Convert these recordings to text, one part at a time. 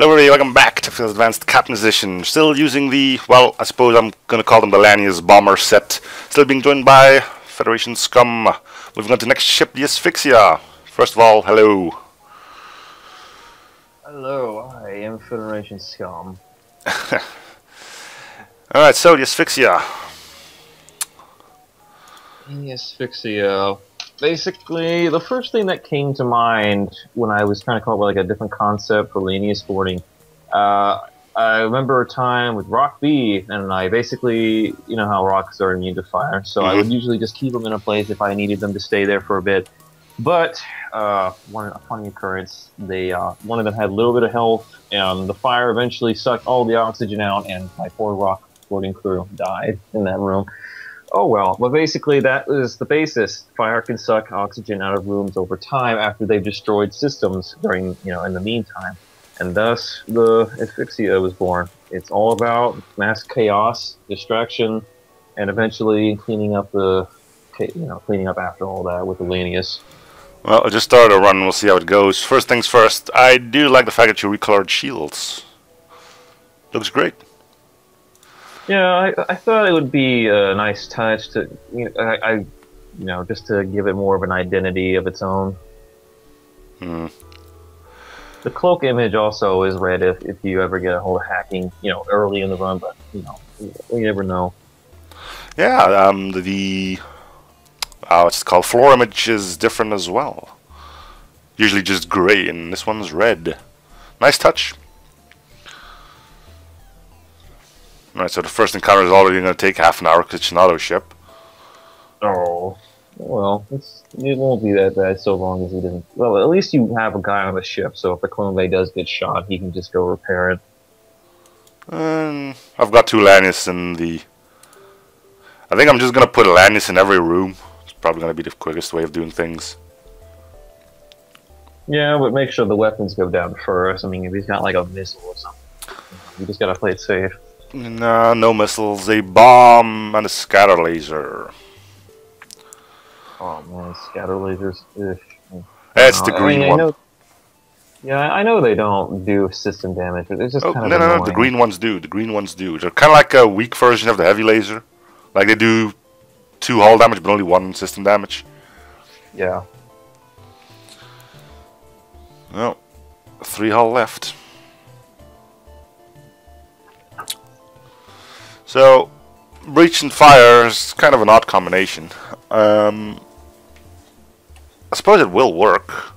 Hello everybody, welcome back to Phil's Advanced Captain Edition. Still using the, well, I suppose I'm gonna call them the Lanius Bomber set. Still being joined by Federation Scum. Moving on to next ship, the Asphyxia. First of all, hello. Hello, I am Federation Scum. Alright, so the Asphyxia. The Asphyxia. Basically, the first thing that came to mind when I was trying to come up with like a different concept for Lanius boarding, uh, I remember a time with Rock B, and I basically, you know how rocks are immune to fire, so I would usually just keep them in a place if I needed them to stay there for a bit. But uh, one funny occurrence, they uh, one of them had a little bit of health, and the fire eventually sucked all the oxygen out, and my poor rock boarding crew died in that room. Oh well, but basically that is the basis. Fire can suck oxygen out of rooms over time after they've destroyed systems during, you know, in the meantime. And thus the asphyxia was born. It's all about mass chaos, distraction, and eventually cleaning up the, you know, cleaning up after all that with the Lanius. Well, I just started a run, we'll see how it goes. First things first, I do like the fact that you recolored shields. Looks great. Yeah, I, I thought it would be a nice touch to, you know, I, I, you know, just to give it more of an identity of its own. Hmm. The cloak image also is red if, if you ever get a hold of hacking, you know, early in the run, but, you know, you never know. Yeah, um, the, the oh, it's called floor image is different as well. Usually just gray, and this one's red. Nice touch. Alright, so the first encounter is already going to take half an hour because it's an auto ship. Oh, well, it won't be that bad so long as he doesn't. Well, at least you have a guy on the ship, so if the clone bay does get shot, he can just go repair it. Um, I've got two Lanius in the. I think I'm just gonna put a Lanius in every room. It's probably gonna be the quickest way of doing things. Yeah, but make sure the weapons go down first. I mean, if he's got like a missile or something, you just gotta play it safe. No, no missiles. A bomb and a scatter laser. Oh man, scatter lasers. That's the uh, green I mean, one. know, yeah, I know they don't do system damage, but it's just Oh, kind no, of no, no, annoying. the green ones do. The green ones do. They're kind of like a weak version of the heavy laser. Like they do two hull damage, but only one system damage. Yeah. Well, three hull left. So, breach and fire is kind of an odd combination. Um, I suppose it will work.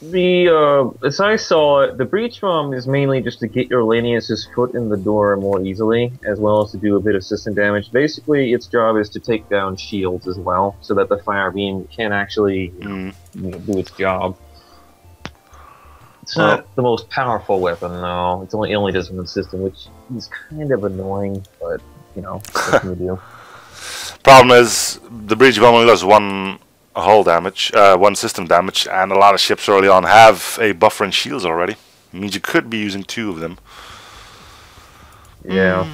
The uh, as I saw it, the breach bomb is mainly just to get your Lanius's foot in the door more easily, as well as to do a bit of system damage. Basically, its job is to take down shields as well, so that the fire beam can actually you know, Mm. do its job. It's Well- not the most powerful weapon, though. It's only it only does one system, which is kind of annoying. But you know, what can you do? Problem is, the breach bomb only does one hull damage, uh, one system damage, and a lot of ships early on have a buffer and shields already. It means you could be using two of them. Yeah.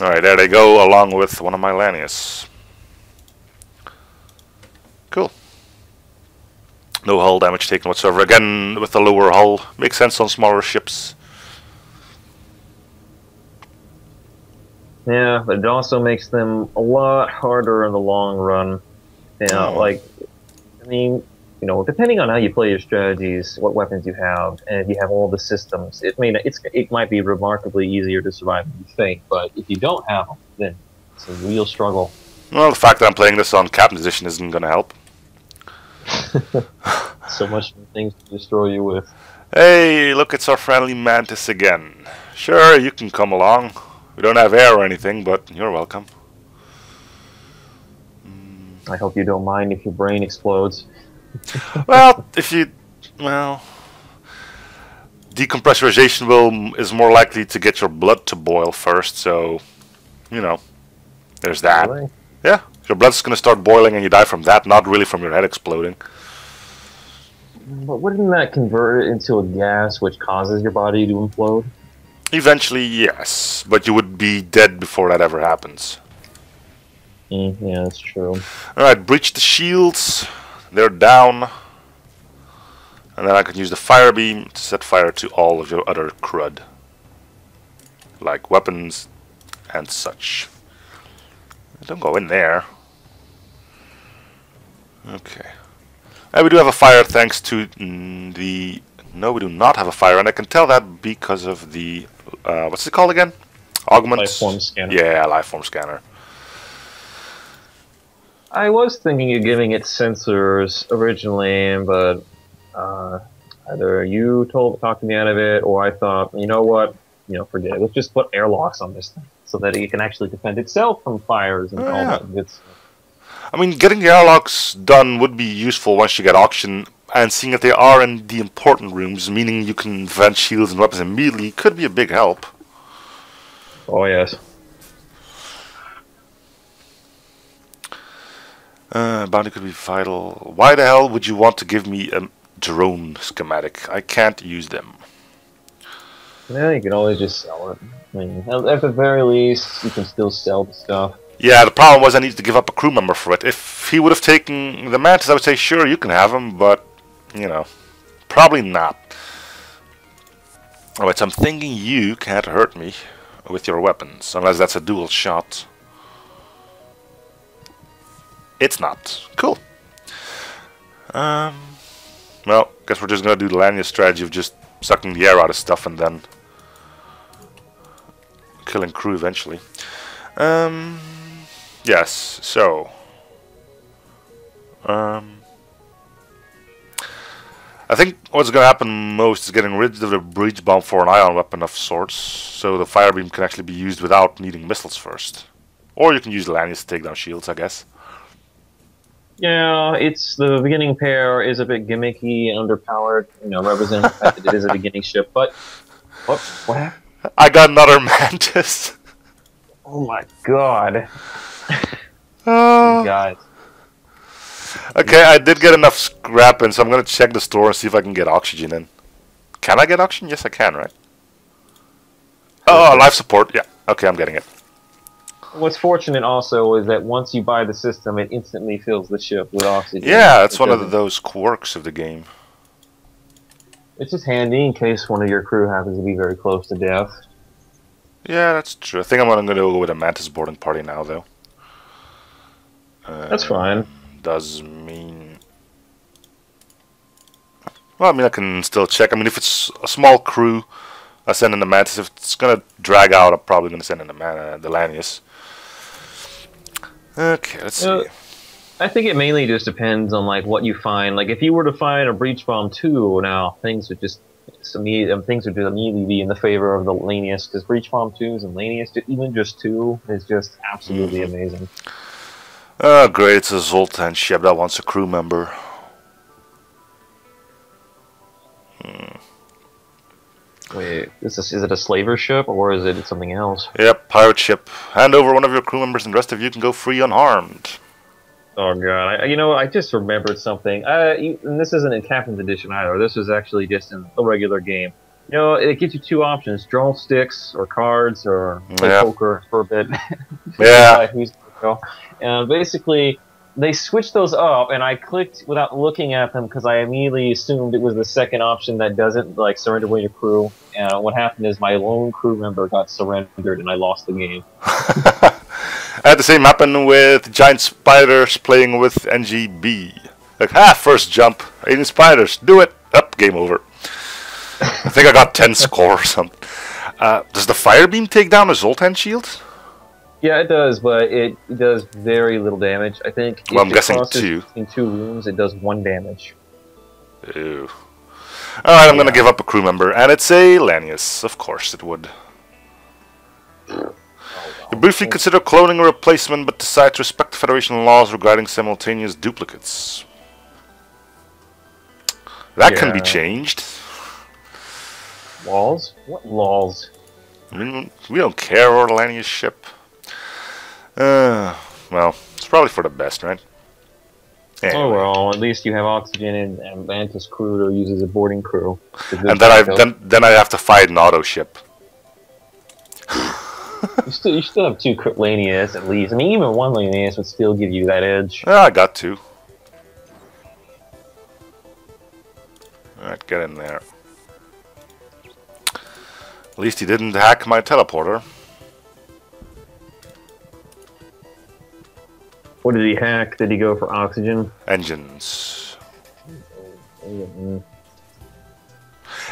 Alright, there they go, along with one of my Lanius. Cool. No hull damage taken whatsoever. Again, with the lower hull, makes sense on smaller ships. Yeah, but it also makes them a lot harder in the long run. You know, Oh. like, I mean, you know, depending on how you play your strategies, what weapons you have, and if you have all the systems, it may it's it might be remarkably easier to survive than you think. But if you don't have them, then it's a real struggle. Well, the fact that I'm playing this on Captain Edition isn't going to help. So much things to destroy you with. Hey, look, it's our friendly Mantis again. Sure, you can come along. We don't have air or anything, but you're welcome. I hope you don't mind if your brain explodes. well, if you, well, decompressurization will is more likely to get your blood to boil first. So, you know, there's that. Really? Yeah, your blood's gonna start boiling, and you die from that, not really from your head exploding. But wouldn't that convert it into a gas which causes your body to implode? Eventually, yes, but you would be dead before that ever happens. Mm, yeah, that's true. Alright, breach the shields. They're down. And then I can use the fire beam to set fire to all of your other crud. Like weapons and such. Don't go in there. Okay. And we do have a fire thanks to mm, the... No, we do not have a fire, and I can tell that because of the... Uh, what's it called again? Augment? Life form scanner. Yeah, life form scanner. I was thinking of giving it sensors originally, but uh, either you told talked me out of it, or I thought, you know what, you know, forget it. Let's just put airlocks on this thing so that it can actually defend itself from fires and Oh, all yeah. that good stuff. I mean, getting the airlocks done would be useful once you get auction, and seeing that they are in the important rooms, meaning you can vent shields and weapons immediately, could be a big help. Oh yes. Uh, bounty could be vital. Why the hell would you want to give me a drone schematic? I can't use them. Yeah, you can always just sell it. I mean, at at the very least, you can still sell the stuff. Yeah, the problem was I needed to give up a crew member for it. If he would have taken the mantis, I would say, sure, you can have him, but, you know, probably not. Alright, so I'm thinking you can't hurt me with your weapons, unless that's a dual shot. It's not. Cool. Um, well, guess we're just gonna do the Lanius strategy of just sucking the air out of stuff and then killing crew eventually. Um, yes, so. Um, I think what's going to happen most is getting rid of the breach bomb for an ion weapon of sorts, so the fire beam can actually be used without needing missiles first. Or you can use the Lanius to take down shields, I guess. Yeah, it's the beginning pair is a bit gimmicky and underpowered. You know, representing the fact that it is a beginning ship. But what? What happened? I got another mantis. Oh my god, Ah. Guys! okay, I did get enough scrap in, so I'm going to check the store and see if I can get oxygen in. Can I get oxygen? Yes, I can, right? Oh, life support. Yeah. Okay, I'm getting it. What's fortunate also is that once you buy the system, it instantly fills the ship with oxygen. Yeah, it's It one of doesn't- those quirks of the game. It's just handy in case one of your crew happens to be very close to death. Yeah, that's true. I think I'm going to go with a mantis boarding party now, though. Uh, That's fine. Does mean. Well, I mean, I can still check. I mean, if it's a small crew, I send in the mantis. If it's going to drag out, I'm probably going to send in the man, uh, the Lanius. Okay, let's see. Uh, I think it mainly just depends on like what you find. Like if you were to find a breach bomb two, now things would just it's immediate, um, things would just immediately be in the favor of the Lanius because breach bomb twos and Lanius, even just two, is just absolutely Mm-hmm. amazing. Oh, great. It's a Zoltan ship that wants a crew member. Wait, is this is it a slaver ship or is it something else? Yep, pirate ship. Hand over one of your crew members and the rest of you can go free unharmed. Oh god, I, you know I just remembered something. Uh, you, and this isn't in Captain's Edition either. This is actually just in a regular game. You know, it gives you two options: draw sticks or cards, or play Yeah. poker for a bit. Yeah. who's gonna go. And basically, they switched those up, and I clicked without looking at them because I immediately assumed it was the second option that doesn't like surrender away your crew. And what happened is my lone crew member got surrendered, and I lost the game. I had the same happen with giant spiders playing with Engi B. Like, ah, first jump, 18 spiders, do it. Up, game over. I think I got 10 score or something. Uh, does the fire beam take down a Zoltan shield? Yeah, it does, but it does very little damage. I think. Well, I'm guessing two. In two rooms, it does one damage. Ew. Alright, I'm gonna give up a crew member, and it's a Lanius. Of course it would. Oh, you briefly consider cloning a replacement, but decide to respect the Federation laws regarding simultaneous duplicates. That can be changed. Laws? What laws? Mm, we don't care or Lanius ship. Uh, well, it's probably for the best, right? Oh well, at least you have oxygen and, Atlantis crew to use as a boarding crew. And then I then then I have to fight an auto ship. you still you still have two Lanius at least. I mean, even one Lanius would still give you that edge. Ah, I got two. Alright, get in there. At least he didn't hack my teleporter. What did he hack? Did he go for oxygen? Engines. Mm,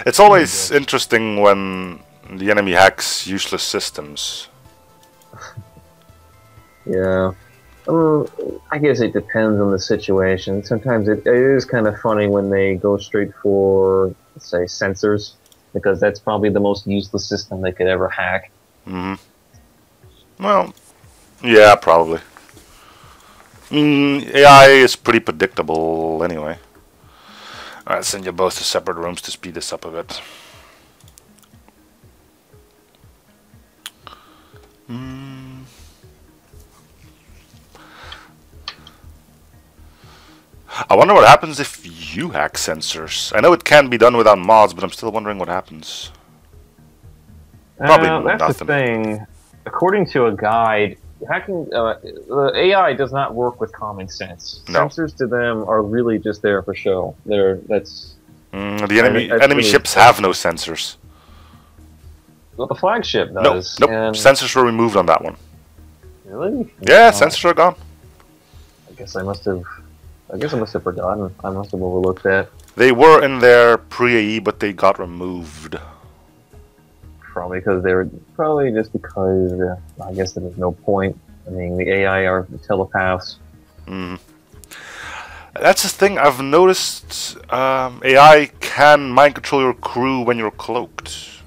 It's always interesting when the enemy hacks useless systems. Yeah. Um, I guess it depends on the situation. Sometimes it, it is kind of funny when they go straight for, say, sensors, because that's probably the most useless system they could ever hack. hmm Well, yeah, probably. Mm, AI is pretty predictable anyway. I'll send you both to separate rooms to speed this up a bit. Mm. I wonder what happens if you hack sensors. I know it can be done without mods, but I'm still wondering what happens. Probably Uh, that's nothing. the thing. According to a guide, hacking uh, the AI does not work with common sense. No. Sensors to them are really just there for show. They're that's Mm, the enemy enemy really- ships have no sensors. what the flagship Nope, does. nope. And Sensors were removed on that one. really? Yeah, sensors are gone. I guess I must have. I guess I must have forgotten. I must have overlooked that. They were in there pre-AE, but they got removed. Probably because they were. Probably just because uh, I guess there was no point. I mean, the AI are telepaths. Mm. That's the thing. I've noticed um, AI can mind control your crew when you're cloaked.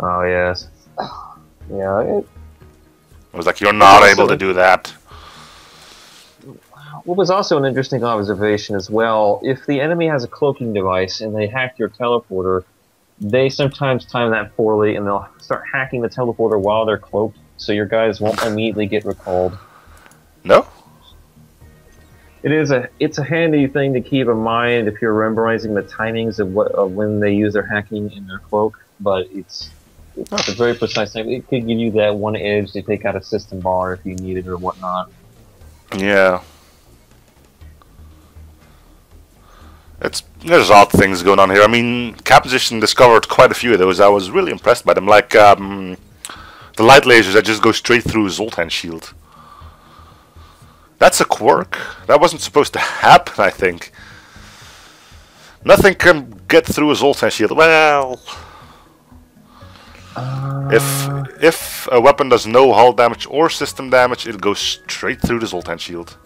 Oh yes. Yeah, it, It was like you're not able to do that. What was also an interesting observation as well, if the enemy has a cloaking device and they hack your teleporter, they sometimes time that poorly and they'll start hacking the teleporter while they're cloaked, so your guys won't immediately get recalled. No? It is a it's a handy thing to keep in mind if you're memorizing the timings of what of when they use their hacking in their cloak, but it's it's not a very precise thing. It could give you that one edge to take out a system bar if you need it or whatnot. Yeah. It's there's odd things going on here. I mean, Capposition discovered quite a few of those. I was really impressed by them. Like um, the light lasers that just go straight through Zoltan shield. That's a quirk. That wasn't supposed to happen. I think. Nothing can get through a Zoltan shield. Well, if if a weapon does no hull damage or system damage, it goes straight through the Zoltan shield.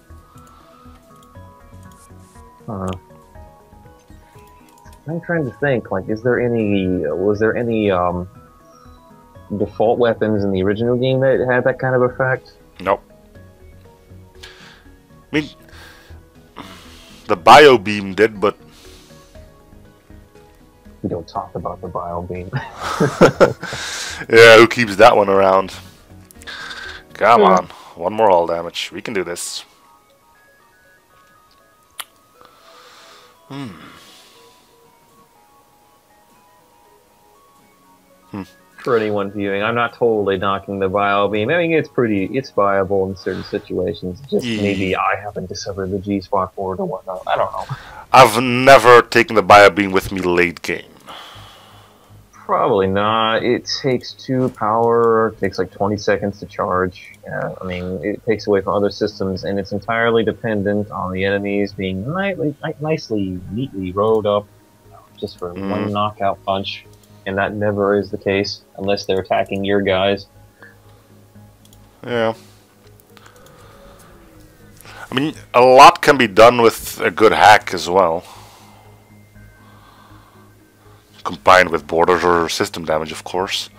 Uh, I'm trying to think. Like, is there any? Was there any um, default weapons in the original game that had that kind of effect? Nope. I mean, the bio beam did, but We don't talk about the bio beam. yeah, who keeps that one around? Come Yeah. on, one more all damage. We can do this. For anyone viewing, I'm not totally knocking the bio beam. I mean, it's pretty, it's viable in certain situations. Just Yeah. maybe I haven't discovered the G spot for it or whatnot. I don't know. I've never taken the bio beam with me late game. Probably not. It takes two power. It takes like 20 seconds to charge. Yeah, I mean, it takes away from other systems, and it's entirely dependent on the enemies being nicely, nicely, neatly rowed up, just for Mm. one knockout punch. And that never is the case unless they're attacking your guys. Yeah. I mean, a lot can be done with a good hack as well. Combined with borders or system damage, of course.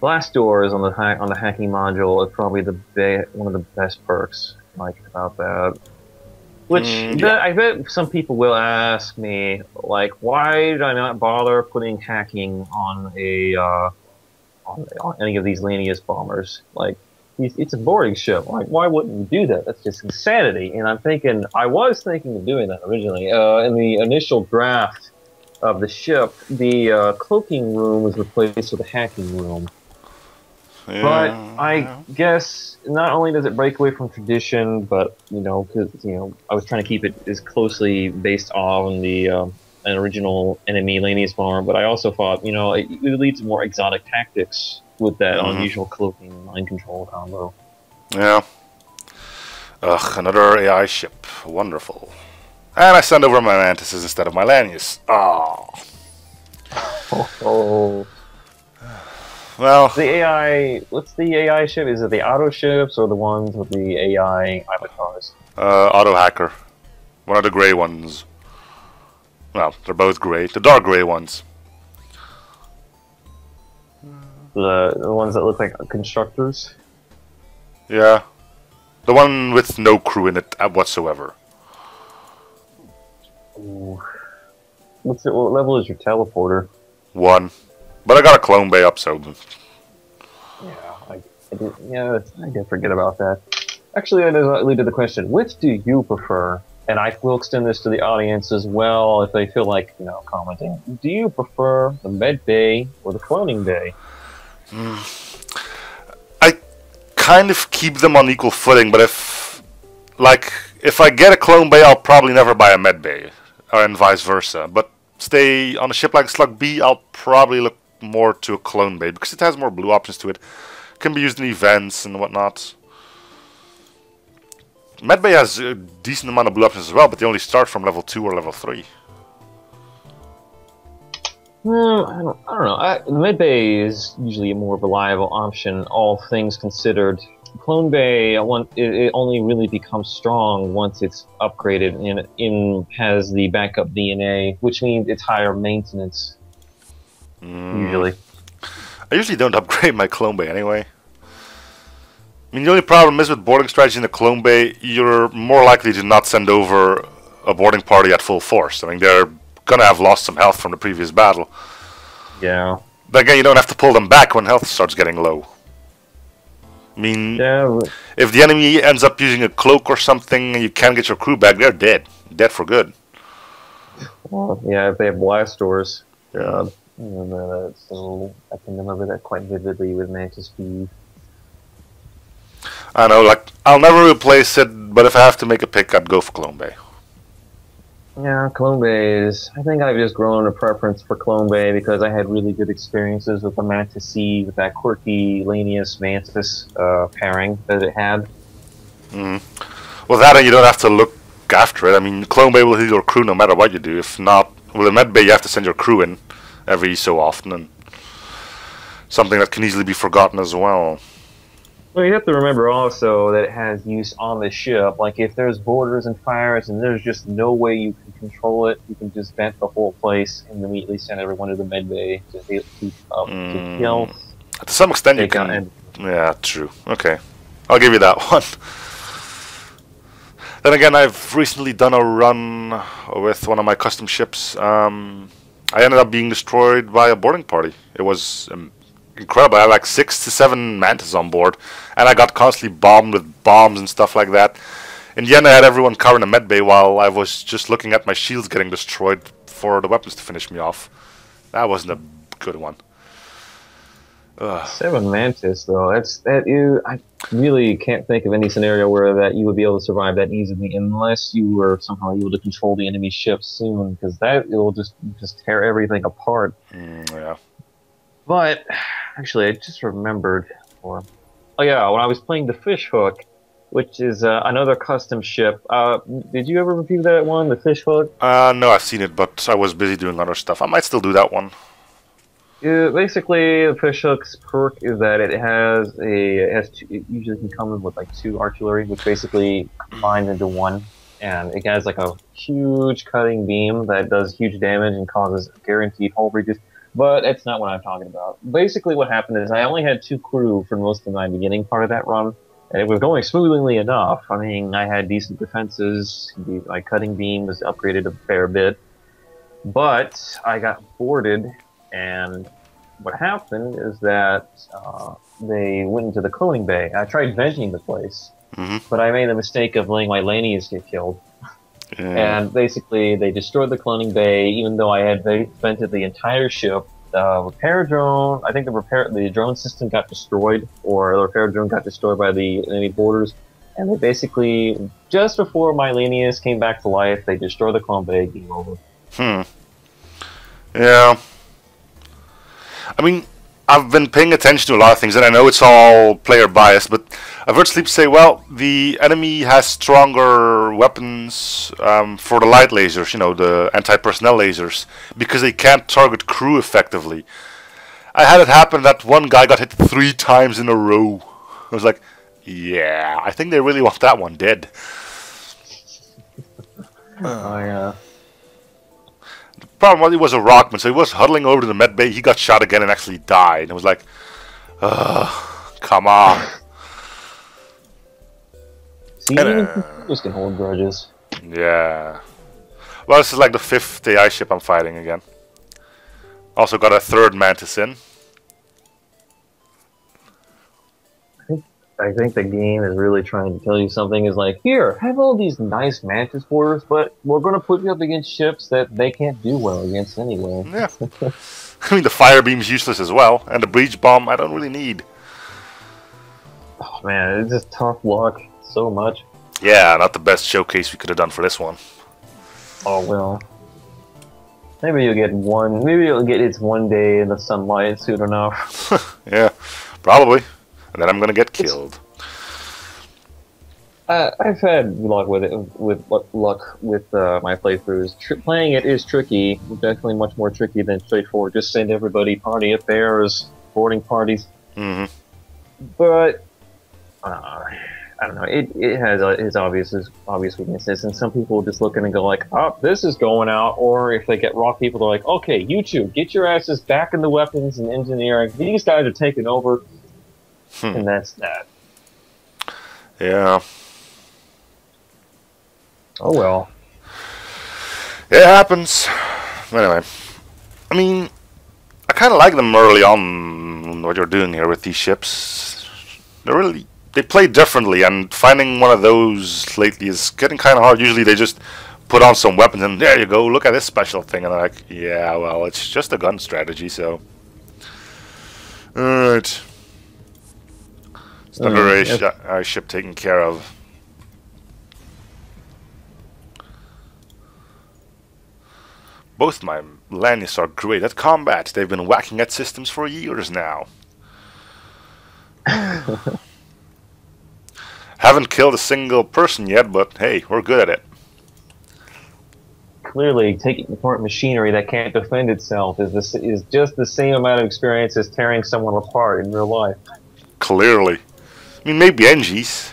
Blast doors on the on the hacking module is probably the one of the best perks like about that. Which Mm, the- I bet some people will ask me, like, why did I not bother putting hacking on a uh, on, on any of these Lanius bombers? Like, it's it's a boarding ship. Like, why wouldn't you do that? That's just insanity. And I'm thinking, I was thinking of doing that originally. Uh, in the initial draft of the ship, the uh, cloaking room was replaced with a hacking room. Yeah, But I yeah. guess not only does it break away from tradition, but you know, cause, you know, I was trying to keep it as closely based on the um, an original enemy Lanius farm, but I also thought, you know, it, it would lead to more exotic tactics with that Mhm. unusual cloaking and mind control combo. Yeah. Ugh, another AI ship. Wonderful. And I send over my mantises instead of my Lanius. Oh. Oh, Well, the AI. What's the AI ship? Is it the auto ships or the ones with the AI avatars? uh, Auto Hacker. One of the grey ones. Well, they're both grey. The dark grey ones. The the ones that look like constructors. Yeah. The one with no crew in it whatsoever. Ooh. What's it, what level is your teleporter? One. But I got a clone bay up, so. Yeah, I, I did, yeah, I did forget about that. Actually, that does uh, lead to the question: Which do you prefer? And I will extend this to the audience as well, if they feel like you know commenting. Do you prefer the med bay or the cloning bay? Hmm. I kind of keep them on equal footing, but if. Like, if I get a clone bay, I'll probably never buy a med bay. And vice versa. But stay on a ship like Slug B, I'll probably look more to a clone bay because it has more blue options to it. Can be used in events and whatnot. Medbay has a decent amount of blue options as well, but they only start from level 2 or level 3. Hmm, I don't, I don't know. I, the med bay is usually a more reliable option, all things considered. Clone Bay, it, it only really becomes strong once it's upgraded and in has the backup DNA, which means it's higher maintenance Mm. usually. I usually don't upgrade my clone bay anyway. I mean, the only problem is with boarding strategy in the clone bay, you're more likely to not send over a boarding party at full force. I mean, they're gonna have lost some health from the previous battle. Yeah. But again, you don't have to pull them back when health starts getting low. I mean, Yeah. if the enemy ends up using a cloak or something and you can't get your crew back, they're dead. Dead for good. Well, yeah, if they have blast doors. Yeah. I remember that, so I can remember that quite vividly with Mantis B. I know, like, I'll never replace it, but if I have to make a pick, I'd go for Clone Bay. Yeah, Clone Bay is. I think I've just grown a preference for Clone Bay because I had really good experiences with the Mantis C, with that quirky Lanius Mantis uh, pairing that it had. Mm. Well, that and you don't have to look after it. I mean, Clone Bay will heal your crew no matter what you do. If not, well, in Med Bay you have to send your crew in every so often, and something that can easily be forgotten as well. Well, you have to remember also that it has use on the ship. Like, if there's borders and fires and there's just no way you can control it, you can just vent the whole place and immediately send everyone to the med bay to heal, keep up Mm. to kill. To some extent, you can. Yeah, true. Okay, I'll give you that one. then again, I've recently done a run with one of my custom ships. Um, I ended up being destroyed by a boarding party. It was um, incredible. I had like six to seven mantis on board, and I got constantly bombed with bombs and stuff like that. In the end, I had everyone covering a med bay while I was just looking at my shields getting destroyed for the weapons to finish me off. That wasn't a good one. Ugh. Seven mantis though. That's that you. I really can't think of any scenario where that you would be able to survive that easily unless you were somehow able to control the enemy ship soon, because that it will just just tear everything apart. Mm, yeah. But actually, I just remembered. Or oh yeah, when I was playing the fish hook, which is uh, another custom ship. Uh, did you ever review that one, the fish hook? Uh, no, I've seen it, but I was busy doing other stuff. I might still do that one. Uh, basically, the fish hook's perk is that it has a it has two, it usually can come with like two artillery, which basically combines into one, and it has like a huge cutting beam that does huge damage and causes guaranteed hull breaches. But that's not what I'm talking about. Basically, what happened is I only had two crew for most of my beginning part of that run, and it was going smoothly enough. I mean, I had decent defenses. My cutting beam was upgraded a fair bit, but I got boarded and what happened is that uh, they went into the cloning bay. I tried venting the place, Mhm. but I made the mistake of letting my Lanius get killed. Yeah. And basically, they destroyed the cloning bay, even though I had ve- vented the entire ship. The repair drone. I think the repair the drone system got destroyed, or the repair drone got destroyed by the enemy boarders. And they basically, just before my Lanius came back to life, they destroyed the clone bay. Game over. Hmm. Yeah. I mean, I've been paying attention to a lot of things, and I know it's all player bias, but I've heard Sleep say, well, the enemy has stronger weapons um, for the light lasers, you know, the anti-personnel lasers, because they can't target crew effectively. I had it happen that one guy got hit three times in a row. I was like, yeah, I think they really want that one dead. Oh yeah. Problem was he was a rockman, so he was huddling over to the med bay. He got shot again and actually died. And it was like, ugh, come on. See, And, uh, computers can hold grudges. Yeah. Well, this is like the fifth AI ship I'm fighting again. Also got a third Mantis in. I think the game is really trying to tell you something. Is like, here, have all these nice mantis boarders, but we're going to put you up against ships that they can't do well against anyway. Yeah. I mean, the fire beam's useless as well, and the breach bomb I don't really need. Oh, man, it's just tough luck so much. Yeah, not the best showcase we could have done for this one. Oh well. Maybe you'll get one. Maybe you'll get its one day in the sunlight soon enough. yeah, probably. And then I'm gonna get killed. Uh, I've had luck with it. With luck with uh, my playthroughs. Tr- playing it is tricky. Definitely much more tricky than straightforward. Just send everybody party affairs, boarding parties. hmm But uh, I don't know. It, it has uh, its obvious obvious weaknesses, and some people just look at and go like, "Oh, this is going out." Or if they get raw people, they're like, "Okay, you two, get your asses back in the weapons and engineering. These guys are taking over." Hmm. And that's that. Yeah. Oh well. It happens. Anyway, I mean, I kind of like them early on. What you're doing here with these ships, they really they play differently, and finding one of those lately is getting kind of hard. Usually, they just put on some weapons and there you go. Look at this special thing, and they're like, yeah, well, it's just a gun strategy, so. All another Uh, yep. uh, ship taken care of. Both my Lanius are great at combat. They've been whacking at systems for years now. Haven't killed a single person yet, but hey, we're good at it. Clearly, taking apart machinery that can't defend itself is this is just the same amount of experience as tearing someone apart in real life. Clearly. I mean, maybe Engis,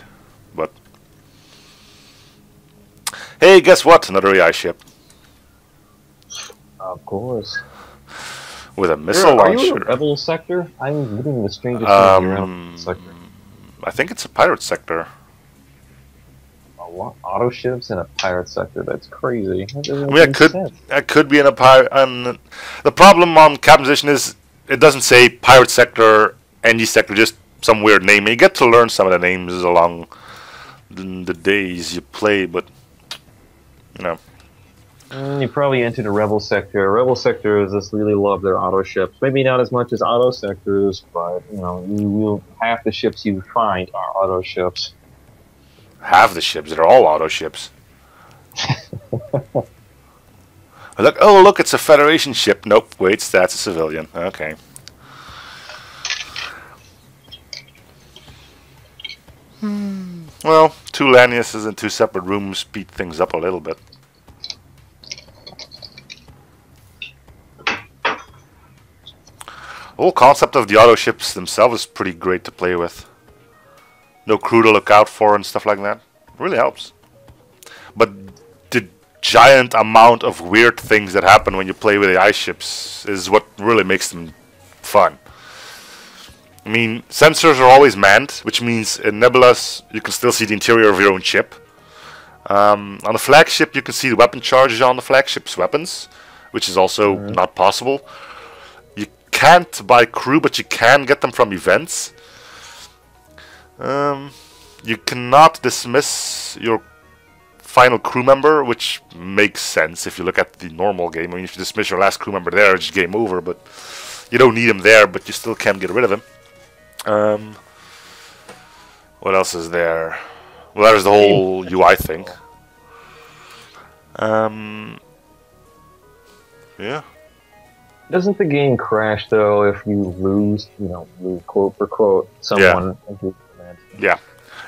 but. Hey, guess what? Another AI ship Of course. with a missile are you in launcher. the rebel sector? I'm living the strangest thing in the Um, sector. I think it's a pirate sector. A lot auto ships in a pirate sector. That's crazy. That I mean, I could, sense. I could be in a pirate. And the problem on Captain's Edition is it doesn't say pirate sector, Engi sector, just some weird name. You get to learn some of the names along the, the days you play, but you know, Mm, you probably entered a rebel sector. Rebel sectors just really love their auto ships. Maybe not as much as auto sectors, but you know, you will half the ships you find are auto ships. half the ships they're all auto ships. look, oh look, it's a Federation ship. Nope, wait, that's a civilian. Okay. Hmm. Well, two Laniuses in two separate rooms speed things up a little bit. The whole concept of the auto ships themselves is pretty great to play with. No crew to look out for and stuff like that. Really helps. But the giant amount of weird things that happen when you play with AI ships is what really makes them fun. I mean, sensors are always manned, which means in Nebulas you can still see the interior of your own ship. Um, on the flagship, you can see the weapon charges on the flagship's weapons, which is also not possible. You can't buy crew, but you can get them from events. Um, you cannot dismiss your final crew member, which makes sense if you look at the normal game. I mean, if you dismiss your last crew member there, it's game over. But You don't need him there, but you still can get rid of him. Um, what else is there? Well, there's the whole UI thing. Um, yeah. Doesn't the game crash though if you lose, you know, lose quote for quote someone? Yeah. yeah.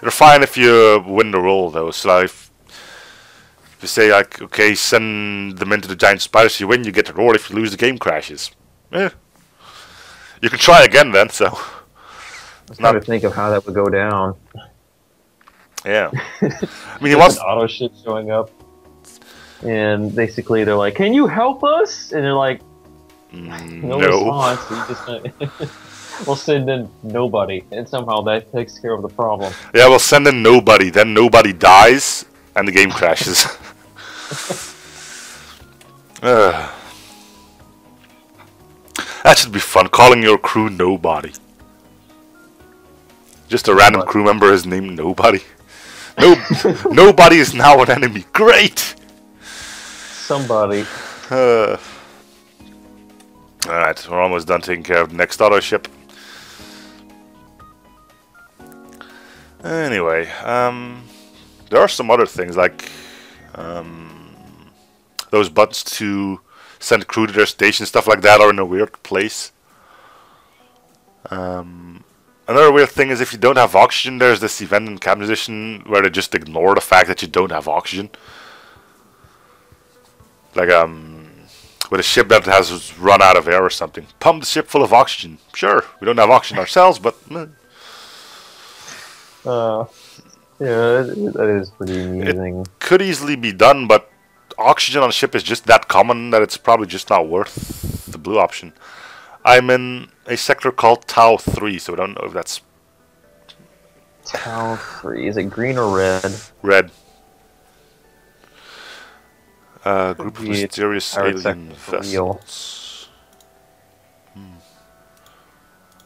You're fine if you win the roll though. So like, if you say like, okay, send them into the giant spiders, you win, you get the roll. If you lose, the game crashes. Yeah. You can try again then. So. I was trying to think of how that would go down. Yeah. I mean, he wants an auto ship showing up, and basically they're like, "Can you help us?" And they're like, mm, "No, no. response." We just we'll send in nobody, and somehow that takes care of the problem. Yeah, we'll send in nobody. Then nobody dies, and the game crashes. uh. That should be fun. Calling your crew nobody. Just a random crew member is named Nobody. No, nobody is now an enemy. Great. Somebody. Uh, all right, we're almost done taking care of the next auto ship. Anyway, um, there are some other things like um, those buttons to send crew to their station, stuff like that, are in a weird place. Um, Another weird thing is if you don't have oxygen, there's this event in Captain Edition where they just ignore the fact that you don't have oxygen. Like, um, with a ship that has run out of air or something. Pump the ship full of oxygen. Sure, we don't have oxygen ourselves, but... Eh. Uh, yeah, that is pretty amazing. It could easily be done, but oxygen on a ship is just that common that it's probably just not worth the blue option. I'm in a sector called Tau 3, so I don't know if that's... Tau 3, is it green or red? Red. Uh, group of mysterious alien vessels. Hmm.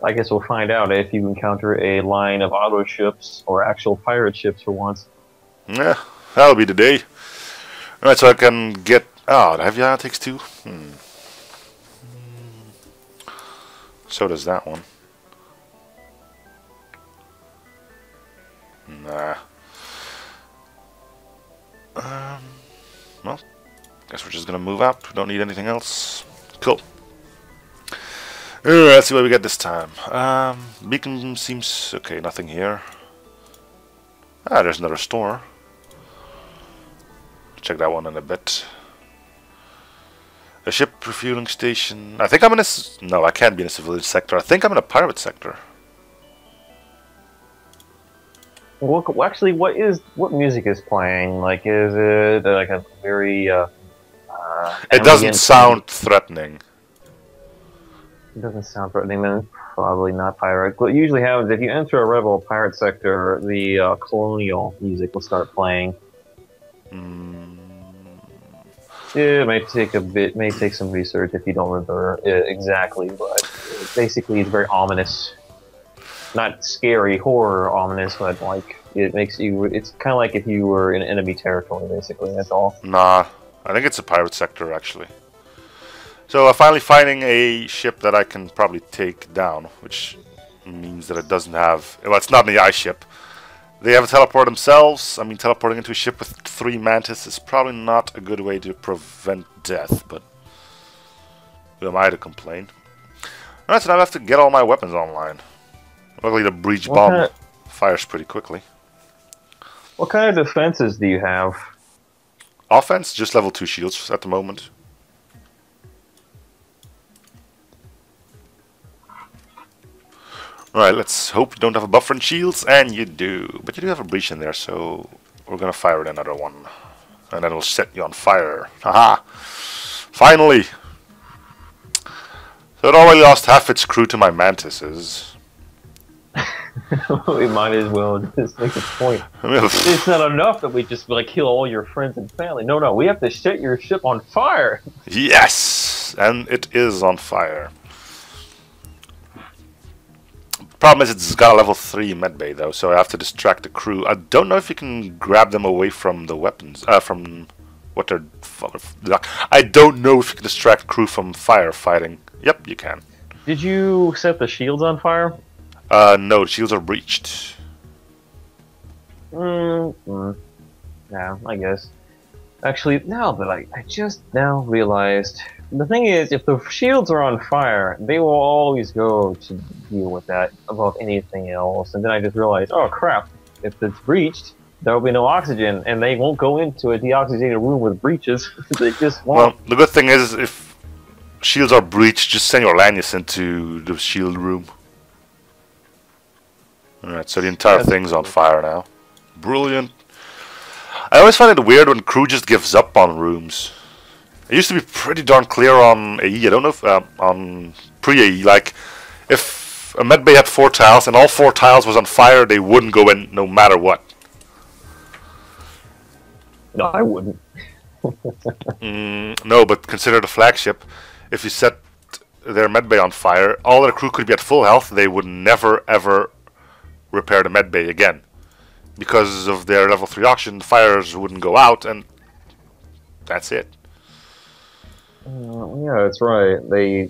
I guess we'll find out if you encounter a line of auto ships or actual pirate ships for once. Yeah, that'll be the day. Alright, so I can get... Oh, have you takes two? Hmm. So does that one. Nah. Um, well, guess we're just gonna move up. We don't need anything else. Cool. Alright, let's see what we get this time. Um, beacon seems okay. Nothing here. Ah, there's another store. Check that one in a bit. A ship refueling station. I think I'm in a... No, I can't be in a civilian sector. I think I'm in a pirate sector. Well, actually, what is what music is playing? Like, is it like a very? Uh, uh, it doesn't sound threatening. It doesn't sound threatening. Then probably not pirate. What usually happens if you enter a rebel pirate sector, the uh, colonial music will start playing. Hmm. Yeah, it may take a bit, may take some research if you don't remember uh, exactly, but basically it's very ominous. Not scary, horror ominous, but like it makes you. It's kind of like if you were in enemy territory, basically. That's all. Nah, I think it's a pirate sector actually. So I'm finally finding a ship that I can probably take down, which means that it doesn't have. Well, it's not an AI ship. They have a teleport themselves. I mean, teleporting into a ship with three mantis is probably not a good way to prevent death, but who am I to complain? Alright, so now I have to get all my weapons online. Luckily, the breach what bomb kind of, fires pretty quickly. What kind of defenses do you have? Offense, just level 2 shields at the moment. Alright, let's hope you don't have a buffer and shields, and you do. But you do have a breach in there, so we're gonna fire at another one. And that'll set you on fire. Haha! Finally! So it already lost half its crew to my mantises. we might as well just make a point. it's not enough that we just like kill all your friends and family. No, no, we have to set your ship on fire. Yes, and it is on fire. Problem is it's got a level 3 medbay though, so I have to distract the crew. I don't know if you can grab them away from the weapons, uh, from what they're... I don't know if you can distract crew from firefighting. Yep, you can. Did you set the shields on fire? Uh, no, shields are breached. Mm, mm. Yeah, I guess. Actually, now that I, I just now realized, the thing is, if the shields are on fire, they will always go to deal with that above anything else. And then I just realized, oh crap, if it's breached, there will be no oxygen, and they won't go into a deoxygenated room with breaches. they just won't. Well, the good thing is, if shields are breached, just send your Lanius into the shield room. Alright, so the entire That's thing's on fire now. Brilliant. I always find it weird when crew just gives up on rooms. It used to be pretty darn clear on AE. I don't know if uh, on pre-AE, like if a medbay had four tiles and all four tiles was on fire, they wouldn't go in no matter what. No, I wouldn't. Mm, no, but consider the flagship. If you set their medbay on fire, all their crew could be at full health. They would never ever repair the medbay again because of their level three oxygen. The fires wouldn't go out, and that's it. Uh, yeah, that's right. They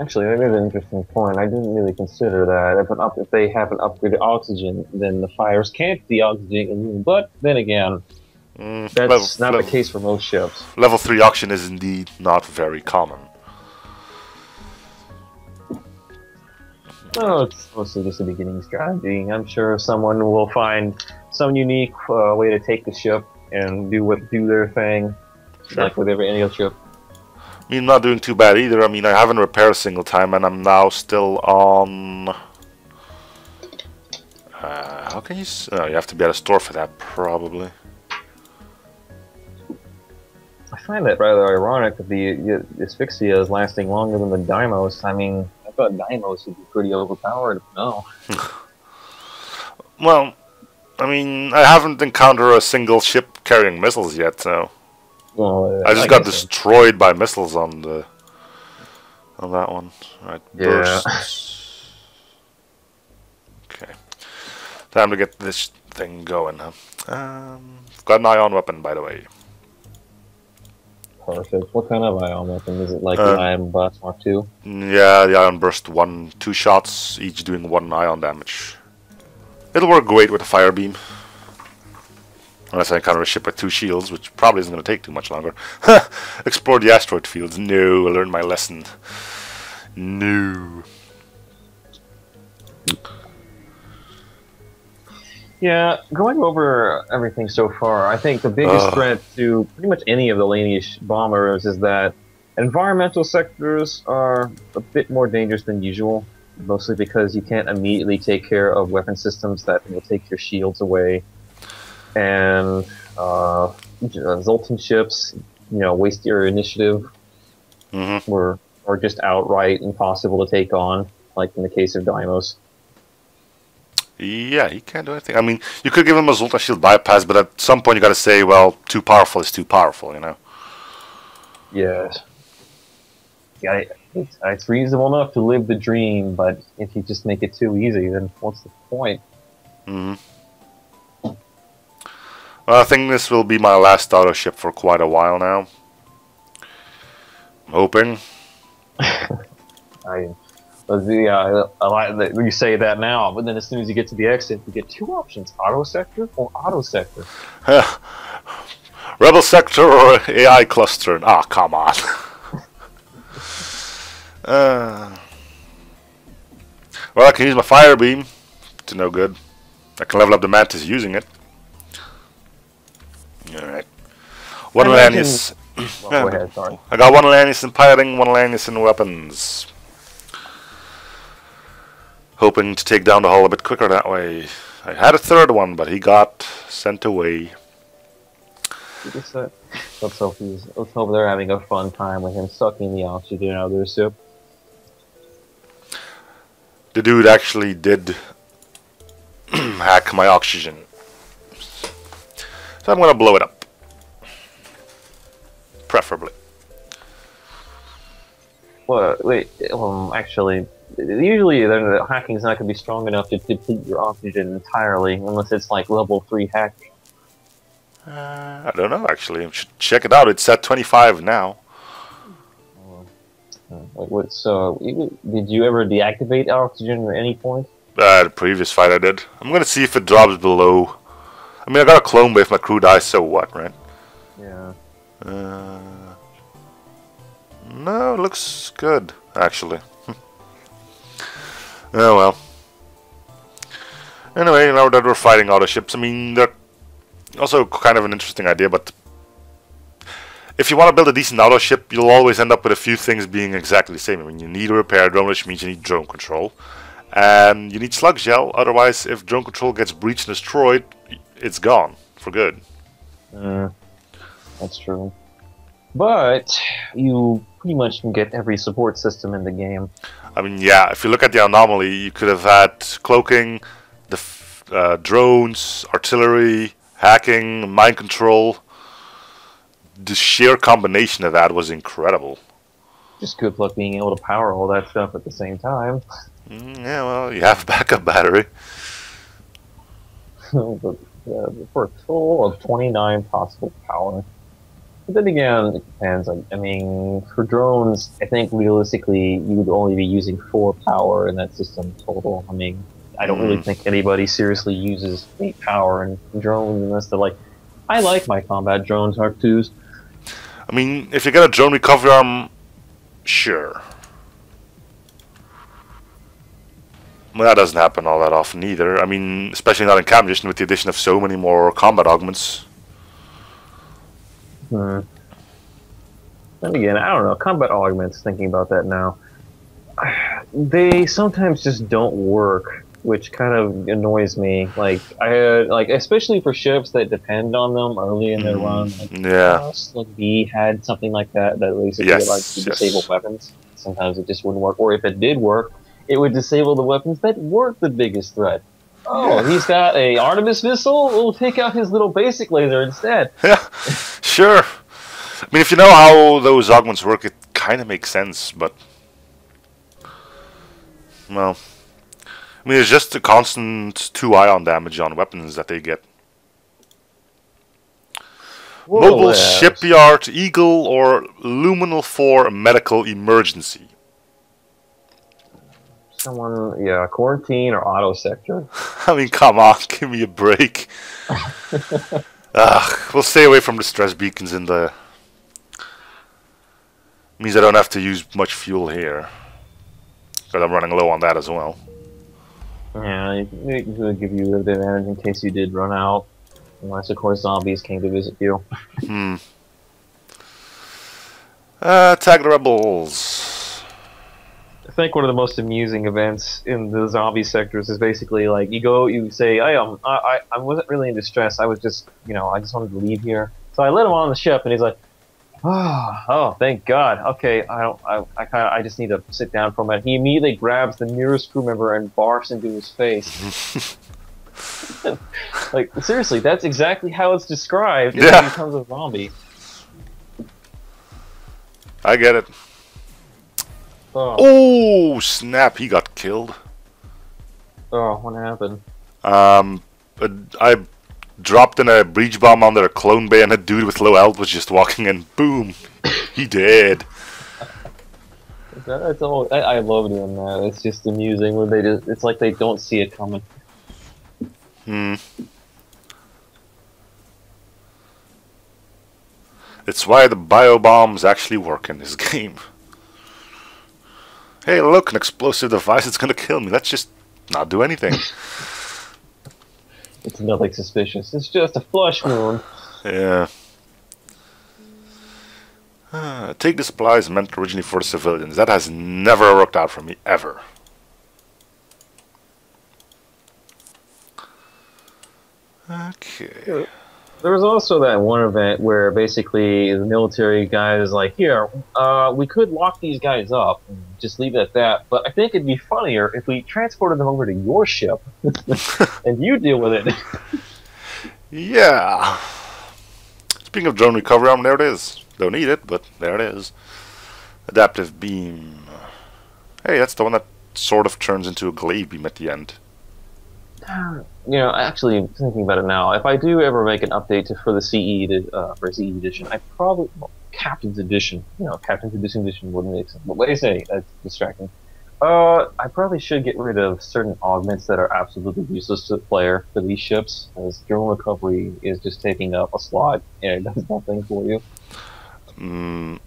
actually that is an interesting point. I didn't really consider that. If an up, if they have an upgraded oxygen, then the fires can't deoxygenate. But then again, Mm, that's level, not level, the case for most ships. level three oxygen is indeed not very common. Oh, it's mostly just a beginning strategy. I'm sure someone will find some unique uh, way to take the ship and do what do their thing, Sure. like with every any other ship. I mean, not doing too bad either. I mean, I haven't repaired a single time, and I'm now still on. Uh, how can you? S- oh, you have to be at a store for that, probably. I find that rather ironic that the, the asphyxia is lasting longer than the Dymos. I mean, I thought Dymos would be pretty overpowered. No. Well, I mean, I haven't encountered a single ship carrying missiles yet, so Well, I just got guess so. destroyed by missiles on the on that one. Right, Yeah. bursts. Okay, time to get this thing going. Huh? Um, got an ion weapon, by the way. Perfect. What kind of ion weapon is it? Like Uh, the Ion Blast Mark II? Yeah, the ion burst one, two shots, each doing one ion damage. It'll work great with a fire beam. Unless I encounter a ship with two shields, which probably isn't going to take too much longer. Explore the asteroid fields. No, I learned my lesson. No. Yeah, going over everything so far, I think the biggest threat to pretty much any of the Lanius bombers is that environmental sectors are a bit more dangerous than usual, mostly because you can't immediately take care of weapon systems that will take your shields away. And uh, Zoltan ships, you know, waste your initiative hmm were are just outright impossible to take on, like in the case of Dymos. Yeah, he can't do anything. I mean, you could give him a Zoltan shield bypass, but at some point you got to say, well, too powerful is too powerful, you know? Yes. Yeah, it's, it's reasonable enough to live the dream, but if you just make it too easy, then what's the point? hmm Well, I think this will be my last auto ship for quite a while now. I'm hoping. I, the, uh, I like that you say that now, but then as soon as you get to the exit, you get two options: auto sector or auto sector. Rebel sector or AI cluster? Ah, come on. uh, well, I can use my fire beam to no good. I can level up the mantis using it. Alright. One I imagine- Lanius. Well, Yeah, go ahead, sorry. I got one Lanius in piloting, one Lanius in weapons. Hoping to take down the hull a bit quicker that way. I had a third one, but he got sent away. Uh, Let's hope he's. Let's hope they're having a fun time with him sucking the oxygen out of their soup. The dude actually did hack my oxygen. So I'm gonna blow it up. Preferably. Well, wait. Um, actually, usually the hacking's not going to be strong enough to deplete your oxygen entirely, unless it's like level three hacking. Uh, I don't know actually. I should check it out. It's at 25 now. Like what? So, did you ever deactivate oxygen at any point? Uh, the previous fight I did. I'm gonna see if it drops below. I mean, I got a clone, but if my crew dies, so what, right? Yeah. Uh, no, it looks good, actually. oh well. Anyway, now that we're fighting auto ships, I mean, they're also kind of an interesting idea, but if you want to build a decent auto ship, you'll always end up with a few things being exactly the same. I mean, you need a repair drone, which means you need drone control. And you need slug gel, otherwise, if drone control gets breached and destroyed, it's gone for good. Mm, that's true. But you pretty much can get every support system in the game. I mean, yeah, if you look at the anomaly, you could have had cloaking, the f- uh, drones, artillery, hacking, mind control. The sheer combination of that was incredible. Just good luck being able to power all that stuff at the same time. Mm, yeah, well, you have a backup battery. for a total of 29 possible power. But then again, it depends. I, I mean, for drones, I think realistically you would only be using four power in that system total. I mean, I don't really Mm. think anybody seriously uses eight power in drones unless they're like, I like my combat drones, Arc 2s. I mean, if you get a drone recovery arm, sure. Well, that doesn't happen all that often either. I mean, especially not in Edition with the addition of so many more combat augments. Hmm. Then again, I don't know. Combat augments, thinking about that now, they sometimes just don't work, which kind of annoys me. Like I like, especially for ships that depend on them early in their Mm, run. Like, Yeah. Like B had something like that that basically Yes, allowed you to yes. disable weapons. Sometimes it just wouldn't work, or if it did work, it would disable the weapons that weren't the biggest threat. Oh, he's got a Artemis missile. We'll take out his little basic laser instead. Yeah, sure. I mean, if you know how those augments work, it kind of makes sense, but. Well. I mean, it's just the constant 2 ion damage on weapons that they get. Mobile. Shipyard Eagle or Luminal 4 Medical Emergency. Someone, yeah, quarantine or auto sector. I mean, come on, give me a break. Ugh, we'll stay away from the stress beacons in the. Means I don't have to use much fuel here. Because I'm running low on that as well. Yeah, it would give you the advantage in case you did run out. Unless, of course, zombies came to visit you. Hmm. Uh, tag the rebels. I think one of the most amusing events in the zombie sectors is basically like you go, you say, I um, I, I, wasn't really in distress. I was just, you know, I just wanted to leave here. So I let him on the ship, and he's like, oh, oh, thank God. Okay, I don't, I, I kind of, I just need to sit down for a minute. He immediately grabs the nearest crew member and barfs into his face. like seriously, that's exactly how it's described. Yeah. becomes a zombie. I get it. Oh, Oh, snap, he got killed. oh, what happened? Um, I dropped in a breach bomb under a clone bay, and a dude with low health was just walking in. Boom, he dead. That's all. I, I love doing that. It's just amusing when they just. It's like they don't see it coming. Hmm. It's why the bio bombs actually work in this game. Hey, look, an explosive device that's gonna kill me. Let's just not do anything. It's nothing suspicious. It's just a flush wound. yeah. Ah, take the supplies meant originally for the civilians. That has never worked out for me, ever. Okay. There was also that one event where basically the military guy is like, "Here, uh, we could lock these guys up and just leave it at that. But I think it'd be funnier if we transported them over to your ship and you deal with it." Yeah. Speaking of drone recovery arm, there it is. Don't need it, but there it is. Adaptive beam. Hey, that's the one that sort of turns into a glaive beam at the end. You know, actually thinking about it now, if I do ever make an update to, for the CE uh, for CE edition, I probably Captain's Edition. You know, Captain's Edition edition wouldn't make sense. But what do you say? That's distracting. Uh, I probably should get rid of certain augments that are absolutely useless to the player for these ships, as drone recovery is just taking up a slot and it does nothing for you. Mm,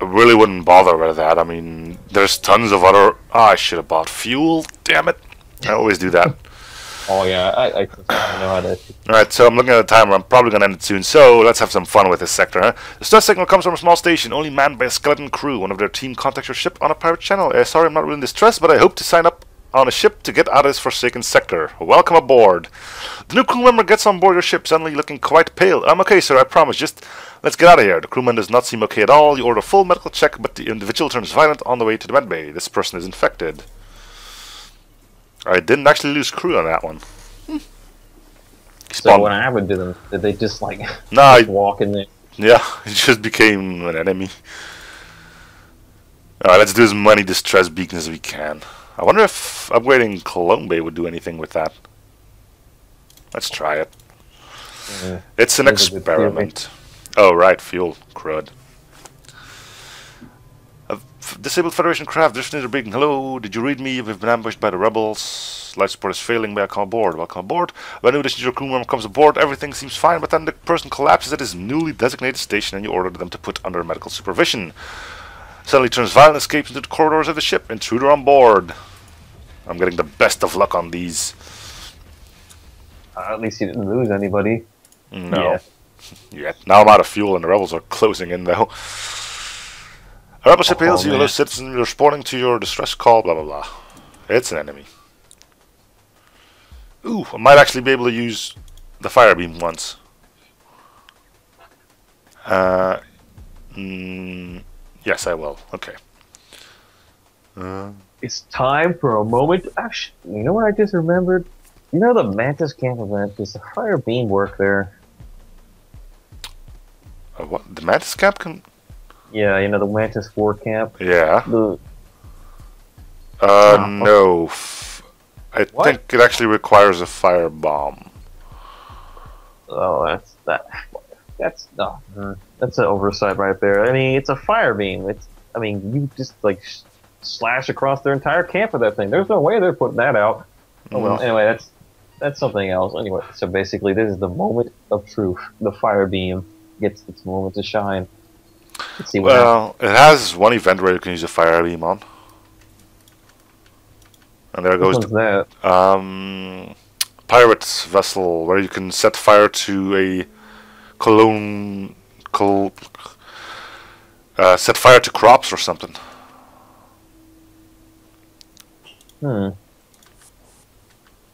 I really wouldn't bother with that. I mean, there's tons of other. Oh, I should have bought fuel. Damn it! I always do that. Oh yeah, I, I, know how to. Alright, so I'm looking at the timer. I'm probably to end it soon. So let's have some fun with this sector. Huh? The stress signal comes from a small station, only manned by a skeleton crew. One of their team contacts your ship on a pirate channel. Uh, sorry, I'm not really in distress, but I hope to sign up on a ship to get out of this forsaken sector. Welcome aboard. The new crew member gets on board your ship, suddenly looking quite pale. I'm okay, sir, I promise. Just let's get out of here. The crewman does not seem okay at all. You order a full medical check, but the individual turns violent on the way to the medbay. This person is infected. I didn't actually lose crew on that one. So what happened to them? Did they just like nah, just walk in there? Yeah, it just became an enemy. Alright, let's do as many distress beacons as we can. I wonder if upgrading clone bay would do anything with that. Let's try it. Yeah. It's an experiment. Oh, right, fuel. Crud. Disabled Federation craft drifting into beacon. Hello, did you read me? We've been ambushed by the rebels. Life support is failing. Welcome aboard. Welcome aboard. When new addition to your crew member comes aboard, everything seems fine, but then the person collapses at his newly designated station and you order them to put under medical supervision. Suddenly turns violent escapes into the corridors of the ship. Intruder on board. I'm getting the best of luck on these. Uh, at least he didn't lose anybody. No. Yeah. Yet. Now I'm out of fuel and the rebels are closing in though. A rebel ship Oh, you, man. citizen, responding to your distress call, blah blah blah. It's an enemy. Ooh, I might actually be able to use the fire beam once. Uh, mm, yes, I will. Okay. Uh, It's time for a moment. Actually, you know what I just remembered? You know the Mantis camp event? Does the fire beam work there? uh, what? The Mantis camp can? Yeah, you know the Mantis 4 camp? Yeah. The, Uh, Oh. no. I What? think it actually requires a fire bomb. oh, that's that. That's no, mm, that's an oversight right there. I mean, it's a fire beam. It's I mean, you just like sh- slash across their entire camp with that thing. There's no way they're putting that out. Oh well. Mm. Anyway, that's that's something else. Anyway, so basically, this is the moment of truth. The fire beam gets its moment to shine. Let's see what happens. Well, it has one event where you can use a fire beam on. And there goes the um, pirate's vessel, where you can set fire to a cologne, col, uh, set fire to crops or something. Hmm.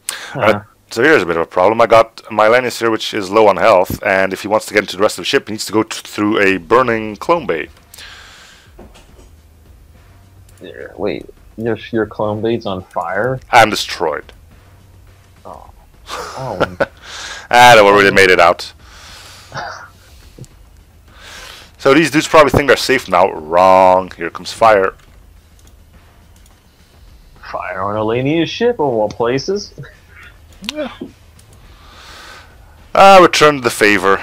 Huh. So here's a bit of a problem. I got my Lanius here, which is low on health, and if he wants to get into the rest of the ship, he needs to go through a burning clone bay. Yeah, Wait, your your clone bay's on fire? I'm destroyed. Oh. Oh. Ah, don't worry, they made it out. So these dudes probably think they're safe now. Wrong. Here comes fire. fire on a Lanius ship of all places. Ah, returned the favor.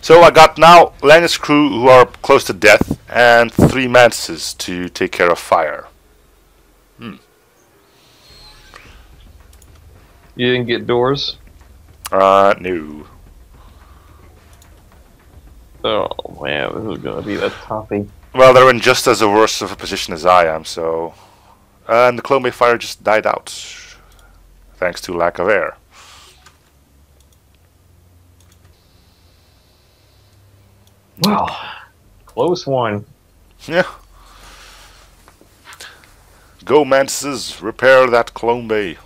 So I got now Lanius crew who are close to death and three mantises to take care of fire. You didn't get doors? Uh, no. Oh man, this is gonna be a toughie. Well, they're in just as a worse of a position as I am, so... And the clone bay fire just died out. Thanks to lack of air. Wow. Close one. Yeah. Go, mantises, repair that clone bay.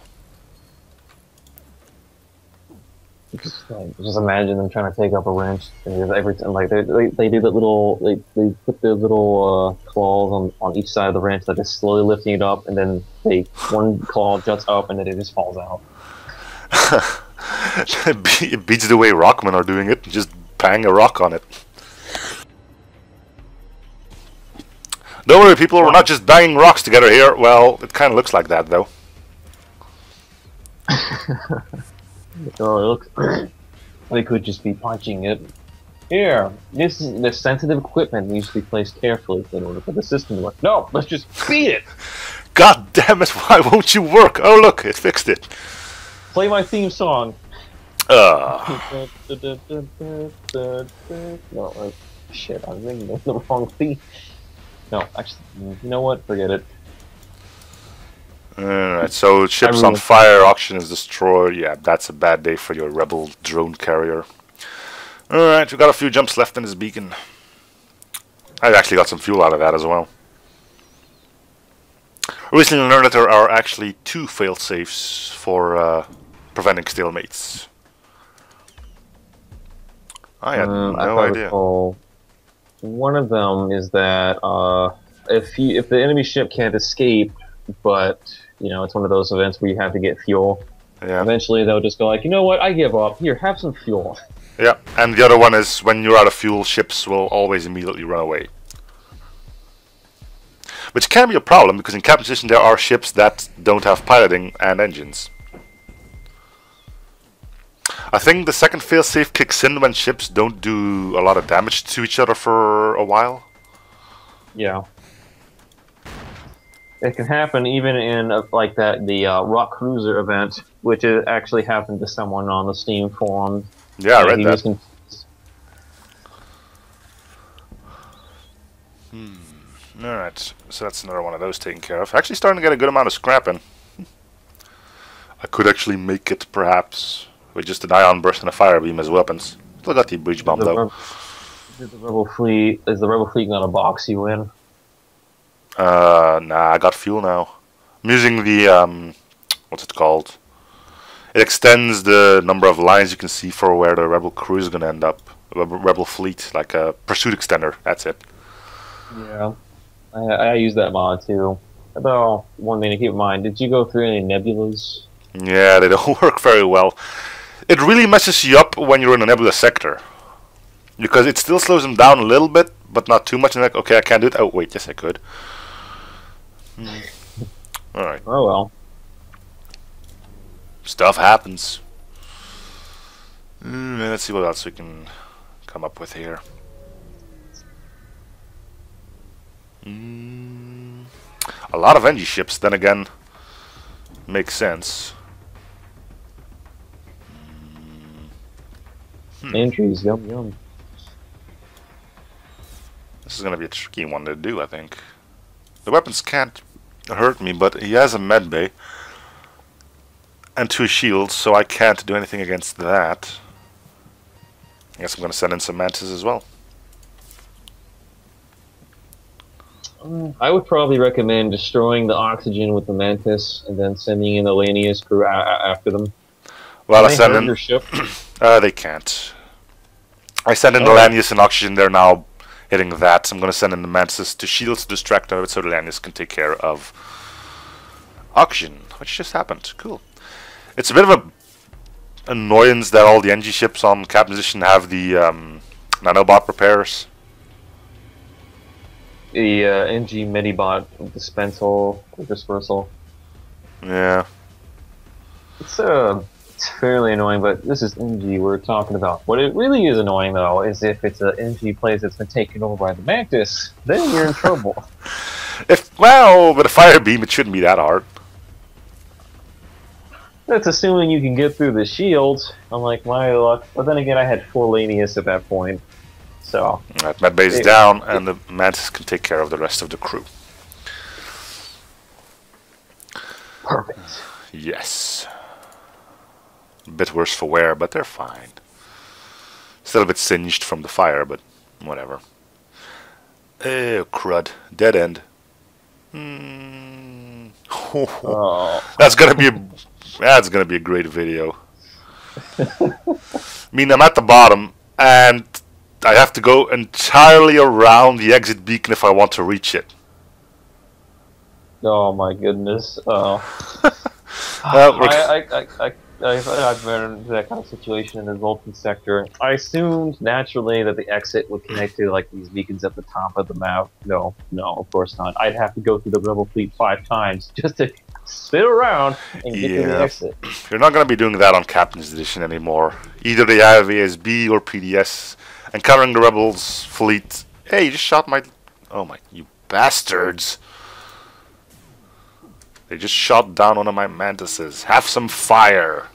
Just, like, just imagine them trying to take up a wrench and just every time like they, they they do that little they, they put their little uh, claws on, on each side of the wrench that is slowly lifting it up and then they one claw juts up and then it just falls out. it beats the way rockmen are doing it. Just bang a rock on it. Don't worry, people. We're not just banging rocks together here. Well, it kind of looks like that, though. Oh, it looks they could just be punching it. Here, this is this sensitive equipment needs to be placed carefully in order for the system to work. No, let's just beat it. God damn it! Why won't you work? Oh look, it fixed it. Play my theme song. Uh, no, shit, I'm ringing the wrong theme. No, actually, you know what? Forget it. Alright, so ships really- on fire, auction is destroyed. Yeah, that's a bad day for your rebel drone carrier. Alright, we got a few jumps left in this beacon. I actually got some fuel out of that as well. Recently learned that there are actually two fail-safes for uh, preventing stalemates. I had Um, no I idea. one of them is that uh, if you, if the enemy ship can't escape, but you know it's one of those events where you have to get fuel. Yeah. Eventually, they'll just go like, you know what? I give up. Here, have some fuel. Yeah, and the other one is when you're out of fuel, ships will always immediately run away. Which can be a problem because in Cap Edition there are ships that don't have piloting and engines. I think the second failsafe kicks in when ships don't do a lot of damage to each other for a while. Yeah. It can happen even in uh, like that the uh, Rock Cruiser event, which actually happened to someone on the Steam forum. Yeah, I read that. con- Alright, so that's another one of those taken care of. Actually starting to get a good amount of scrapping. I could actually make it, perhaps, with just an ion burst and a fire beam as weapons. Still got the breach bomb, the, though. The Rebel fleet is the Rebel fleet gonna box you in? Uh, nah, I got fuel now. I'm using the, um, what's it called? It extends the number of lines you can see for where the rebel crew is gonna end up. Rebel, rebel fleet, like a pursuit extender. That's it. Yeah, I, I use that mod too. Although one thing to keep in mind: did you go through any nebulas? Yeah, they don't work very well. It really messes you up when you're in a nebula sector. Because it still slows them down a little bit, but not too much. And like, okay, I can't do it. Oh, wait, yes, I could. Hmm. Alright, Oh well. stuff happens. Mm, let's see what else we can come up with here. Mm, a lot of Engi ships, then again, makes sense. Hmm. Entries, yum yum. This is going to be a tricky one to do, I think. The weapons can't hurt me, but he has a med bay and two shields, so I can't do anything against that. I guess I'm going to send in some mantis as well. I would probably recommend destroying the oxygen with the Mantis and then sending in the Lanius crew after them. Well, I Can they send in. your ship. Uh, they can't. I send in the Oh. Lanius and oxygen. They're now hitting that. I'm going to send in the mantis to shields to distract them, so the Lanius can take care of oxygen, which just happened. Cool. It's a bit of a annoyance that all the Engi ships on Cap Edition have the um, nanobot repairs. The uh, Engi Medibot dispensal dispersal. Yeah. It's uh, it's fairly annoying, but this is Engi we're talking about. What it really is annoying though is if it's an Engi place that's been taken over by the Mantis, then you're in trouble. If well, with a fire beam, it shouldn't be that hard. That's assuming you can get through the shields. I'm like my luck, but then again, I had four Lanius at that point, so Right, med base It- down, and the mantis can take care of the rest of the crew. perfect. Yes. A bit worse for wear, but they're fine. Still a bit singed from the fire, but whatever. Oh, crud. Dead end. Oh, that's gonna be a, that's gonna be a great video. I mean, I'm at the bottom, and I have to go entirely around the exit beacon if I want to reach it. oh my goodness. Oh. Well, I, I, I, I, I've, I've been in that kind of situation in the Vulcan sector. I assumed naturally that the exit would connect to like these beacons at the top of the map. No, no, of course not. I'd have to go through the Rebel fleet five times just to spin around and get to the exit. You're not going to be doing that on Captain's Edition anymore. Either they have ASB or PDS Encountering the rebels fleet. Hey, you just shot my... Oh my... You bastards. They just shot down one of my mantises. Have some fire.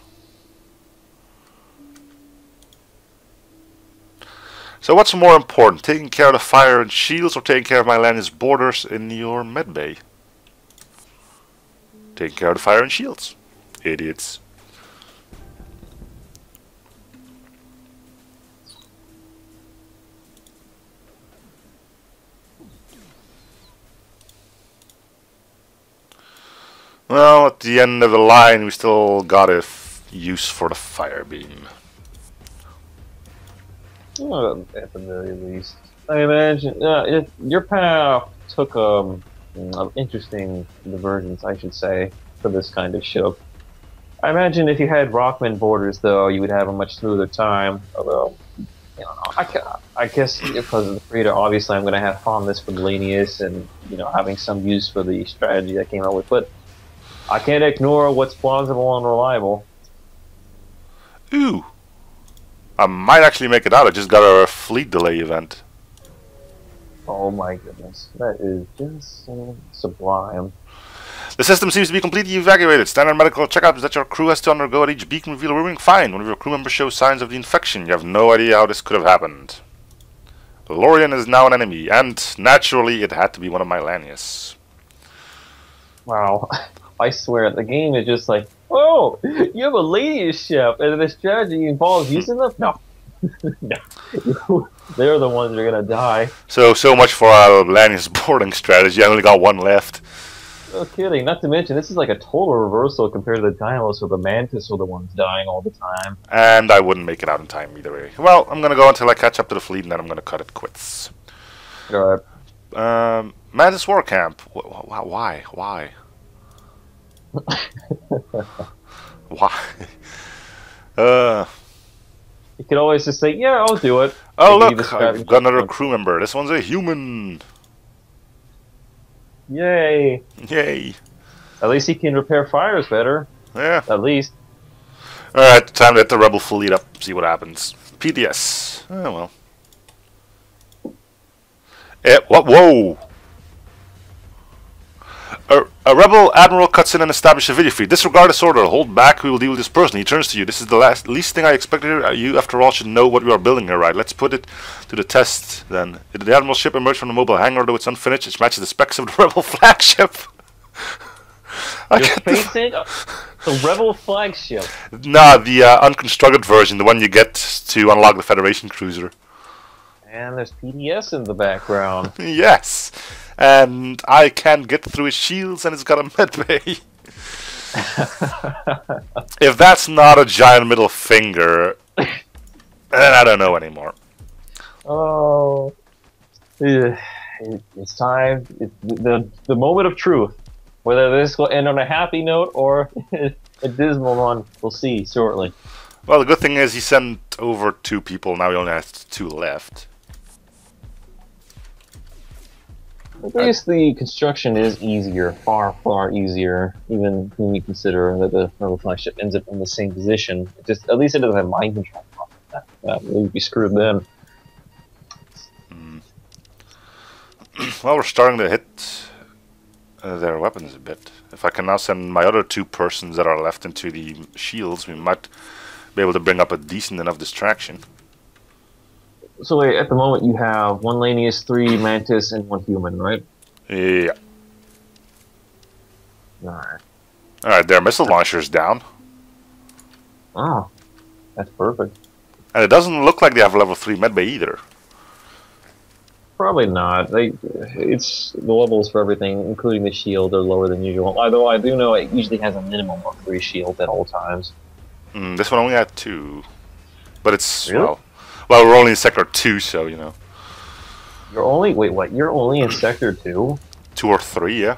So what's more important, taking care of the fire and shields or taking care of my Lanius boarders in your medbay? Taking care of the fire and shields. Idiots. Well, at the end of the line, we still got a use for the fire beam. Well, at the very least. I imagine uh, your path took um, interesting divergence, I should say, for this kind of ship. I imagine if you had Rockman borders, though, you would have a much smoother time. Although, you know, I, I guess because of the Frida, obviously I'm going to have fondness for Galenius and, you know, having some use for the strategy I came out with. But I can't ignore what's plausible and reliable. Ooh. I might actually make it out. I just got a fleet delay event. Oh my goodness. That is just sublime. The system seems to be completely evacuated. Standard medical checkups that your crew has to undergo at each beacon reveal we're doing fine. One of your crew members shows signs of the infection. You have no idea how this could have happened. Lorian is now an enemy, and naturally it had to be one of my Lanius. Wow. I swear, the game is just like, oh, you have a lady ship, and the strategy involves using them? No. no. They're the ones that are going to die. So, so much for our Lanius boarding strategy. I only got one left. No kidding. Not to mention, this is like a total reversal compared to the Dynamos where the Mantis are the ones dying all the time. And I wouldn't make it out in time either way. Well, I'm going to go until I catch up to the fleet, and then I'm going to cut it quits. Alright. Um, Mantis War Camp. Why? Why? Why? Uh. You could always just say, "Yeah, I'll do it." Oh look, I've got another crew member. This one's a human. Yay! Yay! At least he can repair fires better. Yeah. At least. All right, time to hit the rebel fleet up. See what happens. PDS. Oh well. Eh, what? Whoa! A, a, rebel admiral cuts in and establishes a video feed. Disregard this order. Hold back. We will deal with this person. He turns to you. This is the last, least thing I expected. Uh, you, after all, should know what we are building here, right? Let's put it to the test, then. Did the admiral ship emerge from the mobile hangar, though it's unfinished? It matches the specs of the rebel flagship. You're facing a, the rebel flagship. Nah, the uh, unconstructed version, the one you get to unlock the Federation cruiser. And there's PDS in the background. yes and I can get through his shields and he's got a medbay. if that's not a giant middle finger, then I don't know anymore. Oh, it's time. It's the the moment of truth. Whether this will end on a happy note or a dismal one, we'll see shortly. Well, the good thing is he sent over two people. Now he only has two left. At least the construction is easier, far, far easier, even when you consider that the rebel flagship ends up in the same position. It just At least it doesn't have mind control. That, that would be screwed then. Mm. well, we're starting to hit uh, their weapons a bit. If I can now send my other two persons that are left into the shields, we might be able to bring up a decent enough distraction. So wait, at the moment you have one Lanius, three Mantis, and one human, right? Yeah. Alright. Alright, their missile launcher's down. Oh. That's perfect. And it doesn't look like they have level 3 medbay either. Probably not. They, it's the levels for everything, including the shield, are lower than usual. Although I do know it usually has a minimum of three shields at all times. Mm, this one only had two, but it's really? well, well, we're only in sector two, so you know. You're only wait, what? You're only in sector two? Two or three, yeah.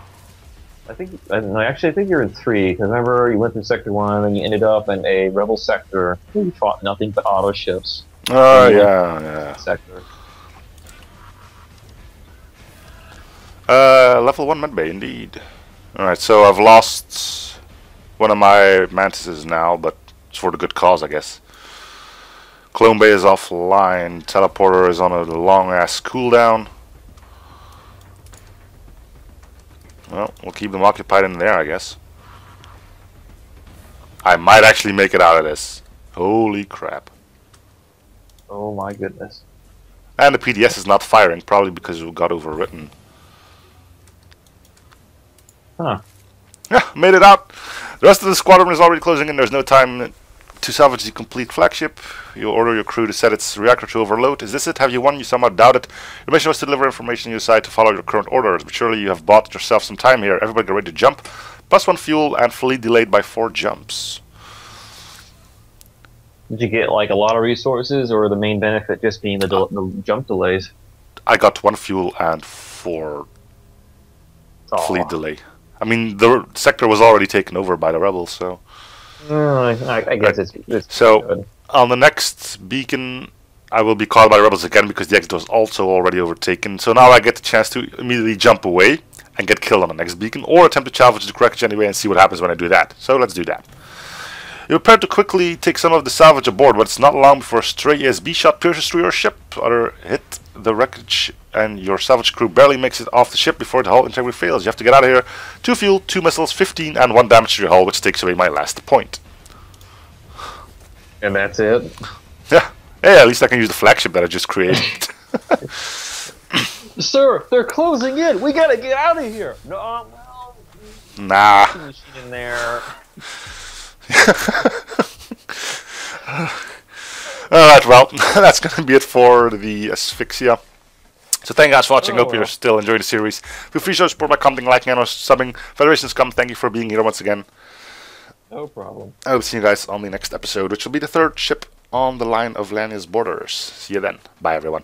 I think no, actually, I think you're in three. Because remember, you went through sector one, and you ended up in a rebel sector. You fought nothing but auto ships. Oh yeah, yeah. Sector. Uh, level one medbay, indeed. All right, so I've lost one of my mantises now, but it's for the good cause, I guess. Clone Bay is offline. Teleporter is on a long ass cooldown. Well, we'll keep them occupied in there, I guess. I might actually make it out of this. Holy crap. Oh my goodness. And the PDS is not firing, probably because it got overwritten. Huh. Yeah, made it out. The rest of the squadron is already closing in. There's no time to salvage the complete flagship. You order your crew to set its reactor to overload. Is this it? Have you won? You somehow doubt it. Your mission was to deliver information you decide to follow your current orders, but surely you have bought yourself some time here. Everybody get ready to jump. Plus one fuel and fully delayed by four jumps. Did you get like a lot of resources, or the main benefit just being the, del- the jump delays? I got one fuel and four fleet delay. I mean, the sector was already taken over by the rebels, so. Uh, I, I guess it's, it's So- good. On the next beacon, I will be called by rebels again because the exit was also already overtaken. So now I get the chance to immediately jump away and get killed on the next beacon, or attempt to salvage the wreckage anyway and see what happens when I do that. So let's do that. You're prepared to quickly take some of the salvage aboard, but it's not long before a stray ASB shot pierces through your ship. Other hit the wreckage, and your salvage crew barely makes it off the ship before the hull integrity fails. You have to get out of here. Two fuel, two missiles, 15, and one damage to your hull, which takes away my last point. and that's it. Yeah. Hey, at least I can use the flagship that I just created. Sir, they're closing in. We gotta get out of here. No, well, nah. in there. Alright, well, that's going to be it for the Asphyxia. So thank you guys for watching. Oh, hope Oh. you're still enjoying the series. Feel free to support by commenting, liking, and or subbing. Federation's come. thank you for being here once again. No problem. I will see you guys on the next episode, which will be the third ship on the line of Lanius borders. See you then. Bye, everyone.